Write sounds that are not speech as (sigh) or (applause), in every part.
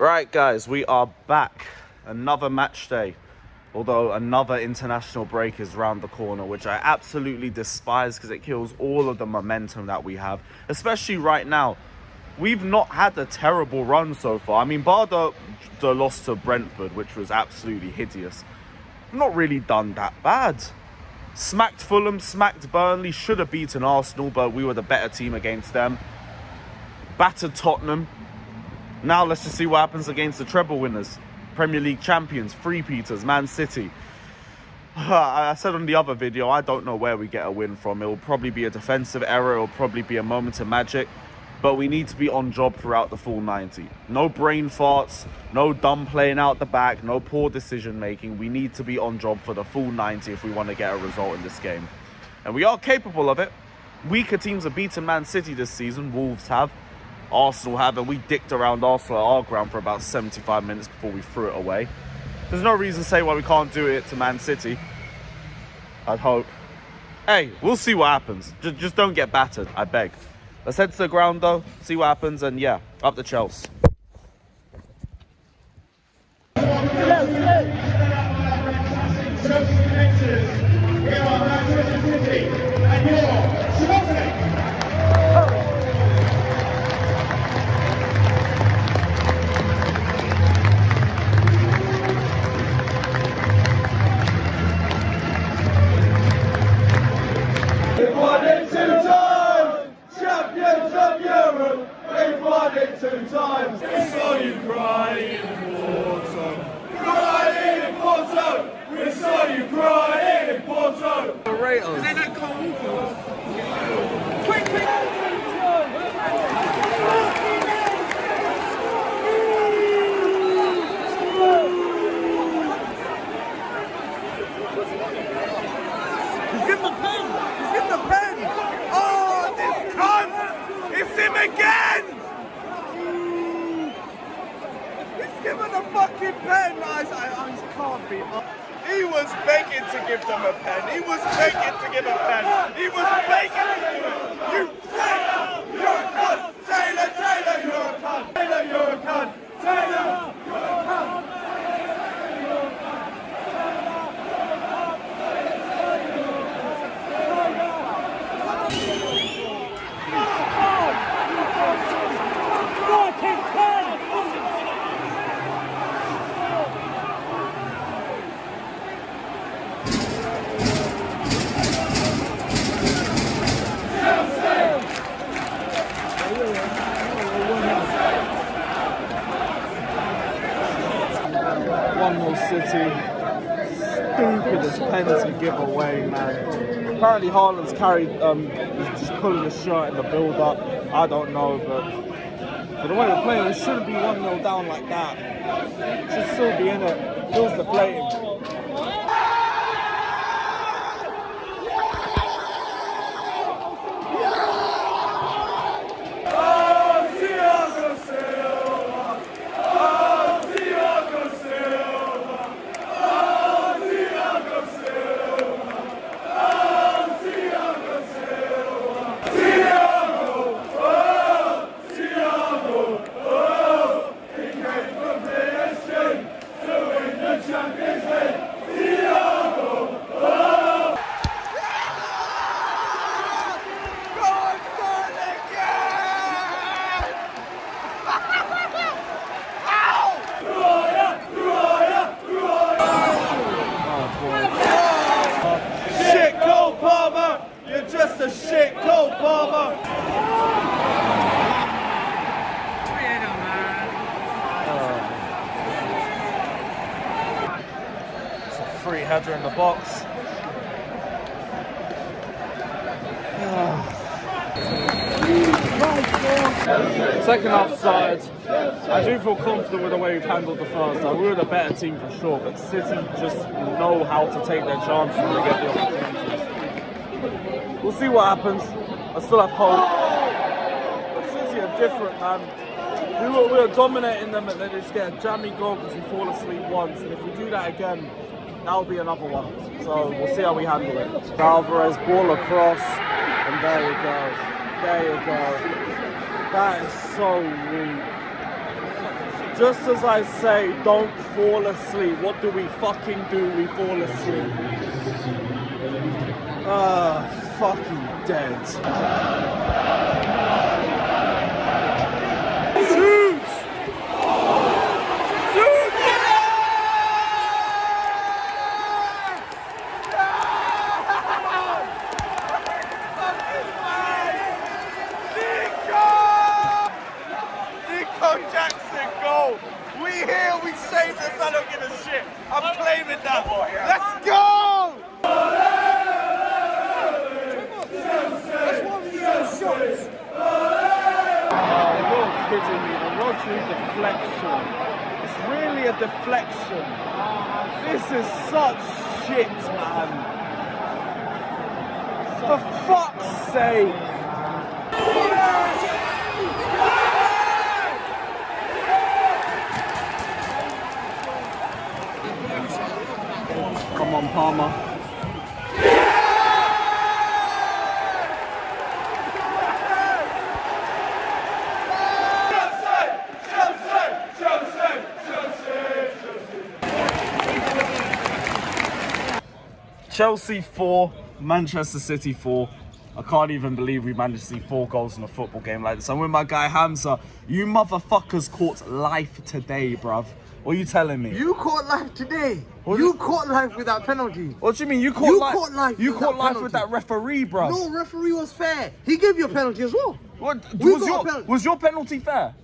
Right, guys, we are back. Another match day. Although another international break is round the corner, which I absolutely despise because it kills all of the momentum that we have, especially right now. We've not had a terrible run so far. I mean, bar the, the loss to Brentford, which was absolutely hideous, not really done that bad. Smacked Fulham, smacked Burnley, should have beaten Arsenal, but we were the better team against them. Battered Tottenham. Now let's just see what happens against the treble winners. Premier League champions, Free Peters, Man City. (sighs) I said on the other video, I don't know where we get a win from. It will probably be a defensive error, it will probably be a moment of magic. But we need to be on job throughout the full 90. No brain farts, no dumb playing out the back, no poor decision making. We need to be on job for the full 90 if we want to get a result in this game. And we are capable of it. Weaker teams have beaten Man City this season, Wolves have. Arsenal have, and we dicked around Arsenal at our ground for about 75 minutes before we threw it away. There's no reason to say why we can't do it to Man City. I'd hope. Hey, we'll see what happens. Just, just don't get battered, I beg. Let's head to the ground though, see what happens, and yeah, up the Chelsea. We've to give a. He was it. You Taylor! You're a cunt! Taylor, Taylor, you're a cunt! Taylor, you're a cunt! Taylor, you're a cunt! One more City. Stupidest pen to give away, man. Apparently Haaland's carried, um, just pulling his shirt in the build-up. I don't know, but for the way we're playing, we shouldn't be 1-0 down like that. Should still be in it. Feels deflating. Oh, Thiago Silva! Oh, Thiago Silva! Oh, Thiago Silva! Oh, Thiago Silva! Thiago! Oh, Thiago! Oh, he came from PSG to win the Champions League! Thiago! Oh! Go on, son, again! Shit Cole Palmer! You're just a shit Cole Palmer! It's in the box. Oh. Second half side, I do feel confident with the way we've handled the first half. We were the better team for sure, but City just know how to take their chances when they get the opportunities. We'll see what happens. I still have hope. But City are different, man. We were, we were dominating them and then they just get a jammy goal because we fall asleep once. And if we do that again, that'll be another one. So we'll see how we handle it. Alvarez, ball across, and there you go. There you go. That is so weak. Just as I say, don't fall asleep. What do we fucking do? We fall asleep. Ah, fucking dead. Shoot! Nico Jackson goal. We here, this. I don't give a shit. I'm claiming that. Let's go! Oh, you're kidding me. The Rodri deflection. It's really a deflection. This is such shit, man. For fuck's sake. On, Palmer. Chelsea 4, Manchester City 4. I can't even believe we managed to see four goals in a football game like this. I'm with my guy Hamza. You motherfuckers caught life today, bruv. What are you telling me? You caught life today. What you caught life with that penalty. what do you mean? You caught You life? caught life You with caught that life with that referee, bruv. No referee was fair. He gave you a penalty as well. What, was, your, penalty. was your penalty fair?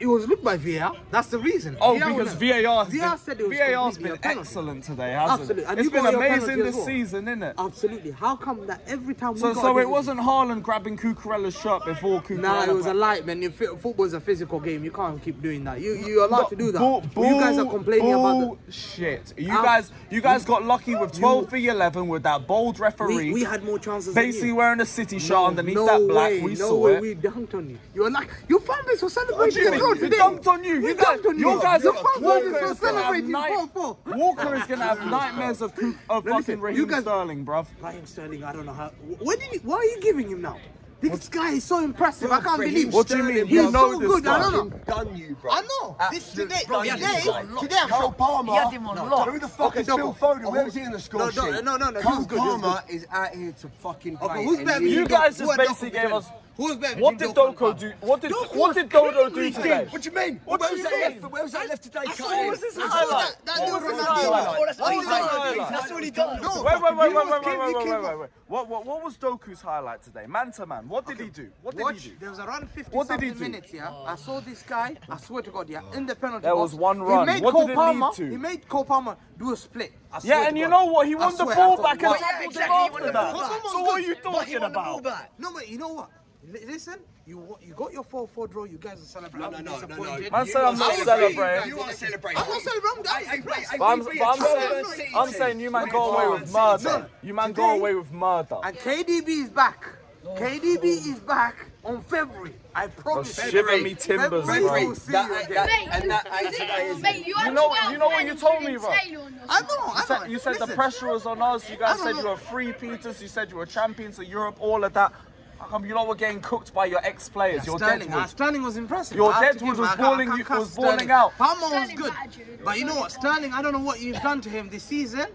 It was looked by VAR. That's the reason. Oh, VAR because VAR, VAR said it was VAR's been excellent today, hasn't Absolutely. it? And It's been amazing this well. season, isn't it? Absolutely. How come that every time we So, got so it wasn't Haaland grabbing Cucurella's shirt before Cucurella. Nah, it was a light, man. Football's a physical game, you can't keep doing that. You you're allowed to do that. Bull- But you guys are bull- complaining about the. Shit. You Um, guys, you guys got lucky with you- 12 v 11 with that bold referee. We, we had more chances. than basically wearing a City shirt No, underneath no that black. Way, we no saw way it. We dunked on you. You're like your fan base was celebrating you your mean? We today. on you. We You guys, on you. your guys your are fan Walker is gonna have celebrating night- 4-4. Walker is gonna have nightmares of, of Let fucking say, you Raheem guys- Sterling, bruv. Raheem Sterling, I don't know how. Where did he, why are you giving him now? This guy is so impressive. I can't believe. What do you mean? He's so good. I don't know. Done you, bro. I know. This today, done today, today, today I'm Cole shocked. Palmer. He had him on no, lock. Who the fuck Okay, is Phil Foden? Where was he in the score No, no, sheet? no, no, no, he Cole was good, Palmer is out here to fucking play. Okay, who's better? he- You guys just basically gave us- Who's better? What did Doku Doko do? What did Doku what did Dodo do today? What do you mean? What where do was you that mean? left? Where was that left today? I saw what was his highlight? that. That What was his highlight? What was What his highlight? That's all he done. No. Wait, wait, wait, wait, wait, wait, wait, wait, wait, wait. What, what, what was Doku's highlight today? Man to man. What did he do? What did Watch, he do? there was around 50 What did he do? minutes, yeah. I saw this guy, I oh. swear to God, yeah, in the penalty There box. was one He run. made What Cole did it lead to? He made Cole Palmer do a split. I Yeah, and you God. know what? He I won the ball back and what? tackled him after that. So what are you talking won the ball about? No, but you know what? Li- Listen, you you got your 4-4 draw. You guys are celebrating. No, no, no, no, no. Man You said I'm not celebrating. celebrating. You are celebrating. I'm not celebrating. I'm Hey, hey, impressed. hey, I'm, we but beat a I'm saying, I'm saying you man go away with murder. team. You man go away with murder. And KDB is back. KDB is back on February. I promise. Shiver February. me timbers, February. bro. February. will see That- you that- Mate, And that is ain't is mate, you, You know- you know what you um, told me, bro? stay on I know. I You know. said, you said the pressure was on us. You guys said you were free Peters. You said you were champions of Europe. All of that. How come you lot were getting cooked by your ex-players? Your Sterling, uh, Deadwood. Sterling was impressive. Your I Deadwood was I can't- balling can't you- was balling Sterling. out. Palmer was good, but you know what, Sterling? I don't know what you've done to him this season.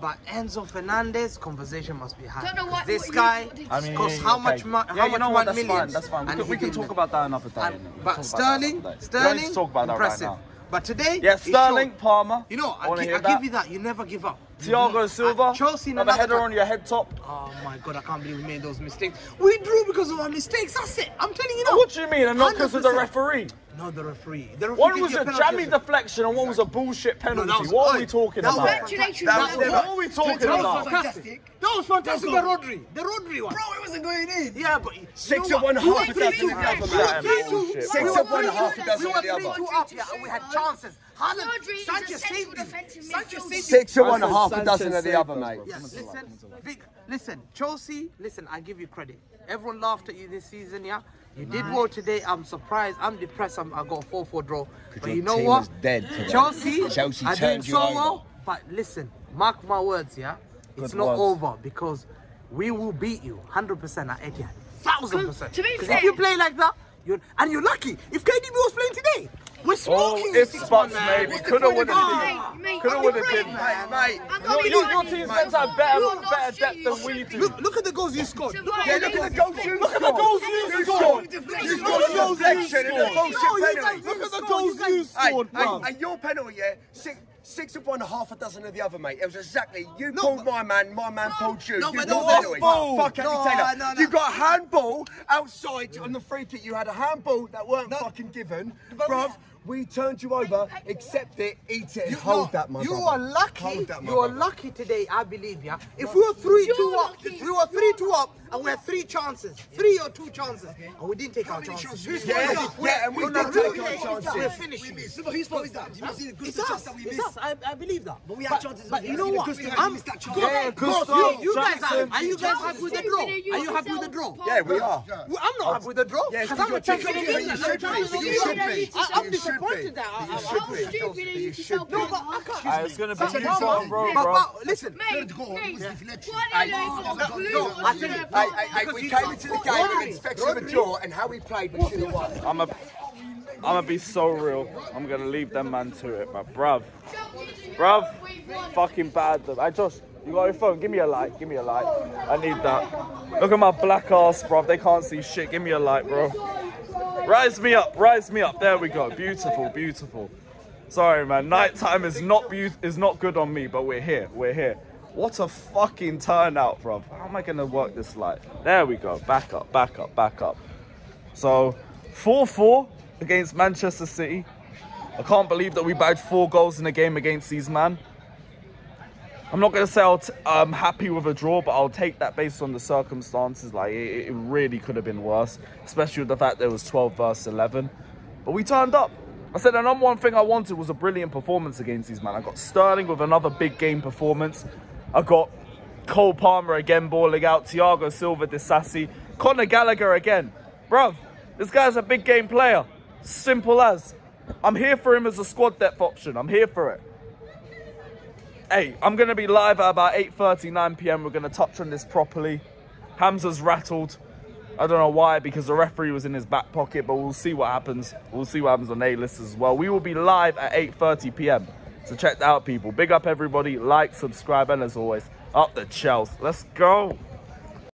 But Enzo Fernandez, conversation must be had. Don't know what- this what guy what did I mean, costs yeah, how okay. much money? Yeah, how you much know what? mon- That's millions? fine. That's fine. We and can, we can talk about that another day. And- but talk about that Sterling, another day. We don't need Sterling, talk about that right impressive. But today, Yeah, Sterling, showed- Palmer. You know, I I, wanna gi- hear I that. give you that. You never give up. Thiago Silva. Chelsea another another header on your head top. Oh my god, I can't believe we made those mistakes. We drew because of our mistakes. That's it. I'm telling you now. What do you mean? And not because of the referee? No, the referee. The referee One was you a jammy as deflection and one was a bullshit penalty. that was- what are we talking that about? Congratulations, That was that never- What are we talking That was about? fantastic. That was fantastic. The Rodri. The Rodri one. Bro, it wasn't going in. Yeah, but Six know of one, half were a three dozen two- of the other, man. were three two- Bullshit, we Six of one, half a two- dozen we were the three other. two up, yeah, and we had chances. Haaland, Rodri is Sanchez a central saved him. defensive Sanchez midfielder. saved him. Six of one, Sanchez half a dozen of saved the other, us, mate. bro. Yeah, listen, Vic, listen, Chelsea, listen, I give you credit. Everyone laughed at you this season, yeah? You did well today. I'm surprised. I'm depressed. I'm, I got a 4 4 draw. But your you know team what? was dead today. Chelsea, Chelsea are doing turned you so over. well. But listen, mark my words, yeah? It's not words. over because we will beat you 100% at Etihad. 1000%. To be Because fair- if you play like that, you're, and you're lucky. If KDB was playing today, We're Oh, smoking if six spots one, man. maybe. Coulda, point of woulda, this? did. Mate, mate, Coulda, I'm woulda, afraid, did. man. Mate, mate. Your, not your, your team's funny. to have better, better depth than we do. Look, look at the goals you scored. Look at Yeah, look at the goals you scored. Look at the goals you scored. You scored a deflection and a bullshit penalty. Look at the goals you scored, bro. hey, your penalty, yeah, six, six of one, half a dozen of the other, mate. It was exactly you No, pulled my man, my man pulled you. No, you but got no, penalty. no, Fuck no, Taylor. no, no. You got a handball outside on the free kick. You had a handball that weren't fucking given, But- bruv. We turned you over, accept it, eat it, and hold that, my You brother. are lucky. Hold that, my you are brother. lucky today, I believe, yeah. If we were three, You're two up, lucky. if we were three, two up, and we had three chances, three or two chances, and we didn't take our chances. Who's Yeah, fault is it? yeah, and we did not take doing our chances. We're finishing. No, but whose fault is that? You see the good It's chance that we It's missed. us. I, I believe that. But we had chances But you know what? good thing is I'm, we missed that chance. Yeah, Gustav, you, you guys are, are you guys happy with the draw? Are you happy with the draw? Yeah, we are. I'm not happy with the draw. Yeah, Because because I'm a champion of England. you should be, champion of you England. should be. I- I'm You should disappointed be. that. I- You I- should I'm be. stupid. You You should should be. No, but I can't. Ah, it's gonna be But- you but- front but- bro. but Listen, Mate, goal, was mate, deflection. why Hey, don't you no, got no, blue on I the tell you- left? Hey, hey, hey, we came into the game with goals. expecting a and how we played, we should have won. I'm a, I'm gonna be so real. I'm gonna leave them man to it, but bruv, bruv, fucking bad. though. Hey Josh, you got your phone? Give me a light. Give me a light. I need that. Look at my black ass, bruv. They can't see shit. Give me a light, bro. Rise me up. Rise me up. There we go. Beautiful, beautiful. Sorry, man. Nighttime is not is not good on me, but we're here. We're here. What a fucking turnout, bro. How am I gonna work this light? There we go. Back up. Back up. Back up. So, 4 4 against Manchester City. I can't believe that we bagged four goals in a game against these man. I'm not going to say I'm happy with a draw, but I'll take that based on the circumstances. Like, it, it really could have been worse, especially with the fact there was 12 versus 11. But we turned up. I said the number one thing I wanted was a brilliant performance against these man. I got Sterling with another big game performance. I got Cole Palmer again balling out, Thiago Silva, Disasi, Conor Gallagher again. Bruv, this guy's a big game player. Simple as. I'm here for him as a squad depth option. I'm here for it. Hey, I'm going to be live at about 8.30, 9 p.m. We're going to touch on this properly. Hamza's rattled. I don't know why, because the referee was in his back pocket, but we'll see what happens. We'll see what happens on A-list as well. We will be live at 8.30 p.m. So check that out, people. Big up everybody. Like, subscribe, and as always, up the Chels. Let's go.